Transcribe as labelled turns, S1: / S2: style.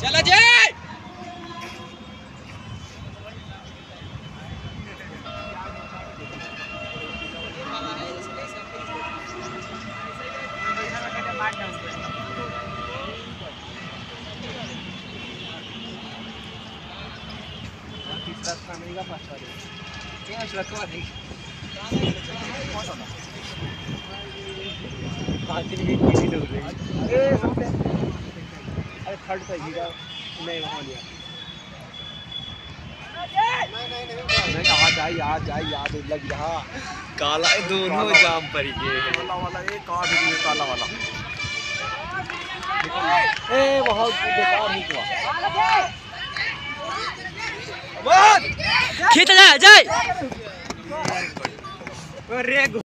S1: चल
S2: चला जय
S3: अरे थर्ड था हीरा नहीं वहाँ नहीं नहीं जाए आ जाए याद लग रहा
S2: काला दोनों जाम पर
S3: काला वाला ये काट दिए काला वाला। ए वहाँ बेकार ही हुआ
S1: खींच जाए
S2: अरे